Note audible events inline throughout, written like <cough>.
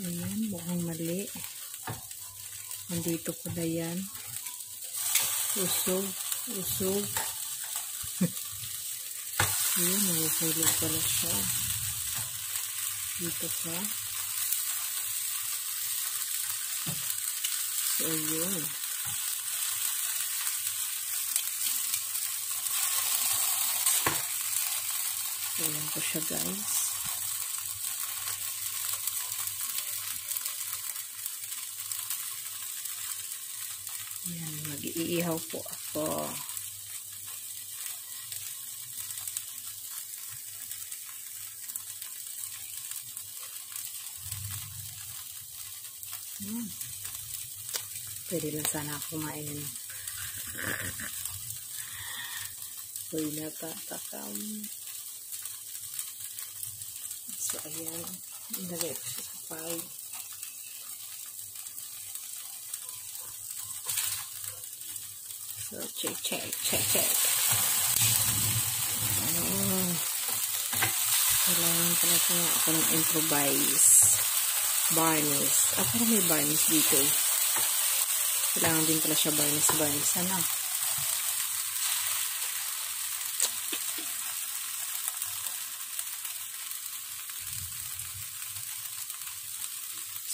Ayan, mukhang mali. Nandito ko na yan. Usog, usog. <laughs> ayan, nahuhulog pala siya. Dito pa. So, ayun. Ayan po siya guys. Ayan, mag-iihaw po ako. Hmm. Pwede lang sana ako kumain. Uy, natatakam. So, ayan. Ilagay ko siya sa pie. So, check, check, check, check. Kailangan pala ko nga ako ng improvise. Barnies. Ah, parang may barnies dito eh. Kailangan din pala siya barnies, barnies. Ano?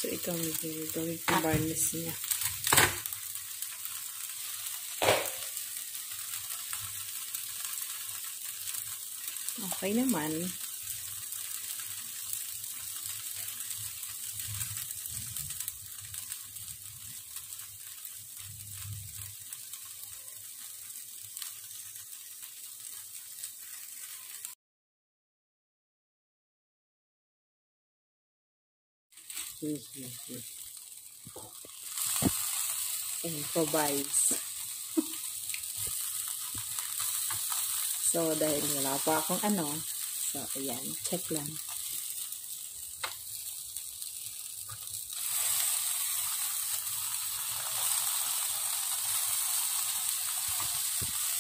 So, ito ang gagawin kong varnish niya. Okay naman. improvise. So, dahil wala pa akong ano, so, ayan, check lang.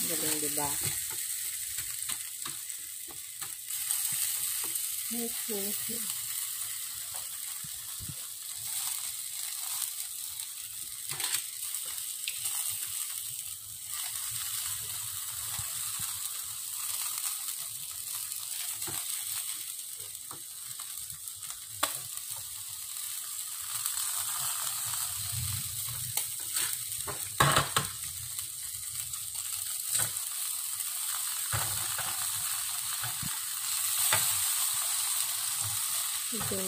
Galing, diba? Okay, okay. Ito,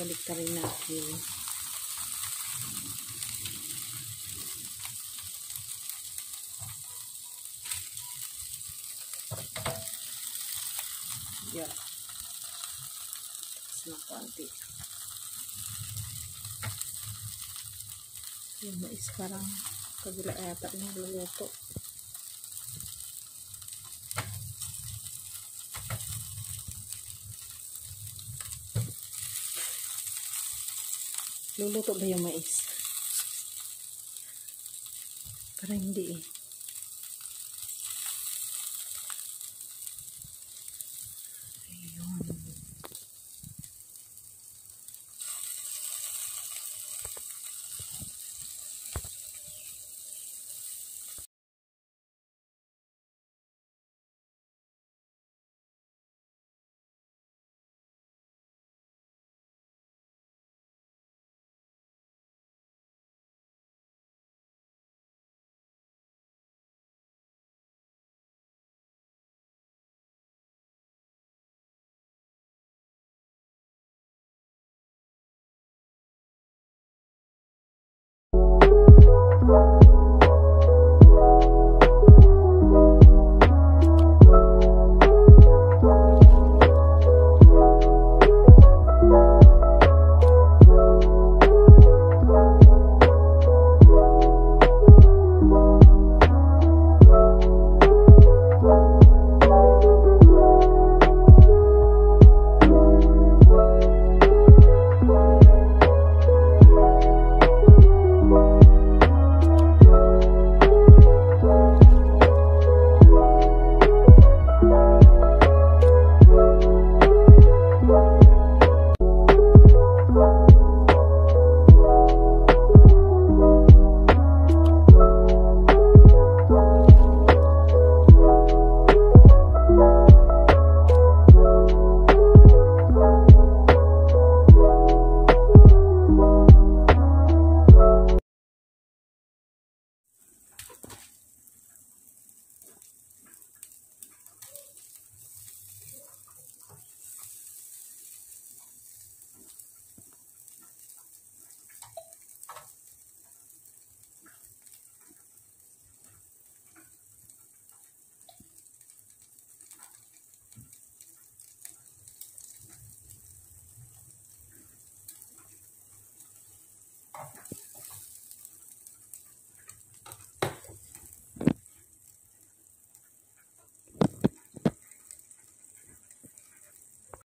balik ka rin natin. Yeah. Tapos na konti. Yung mais parang kabila yata luluto. Ba yung mais? Parang hindi eh. You.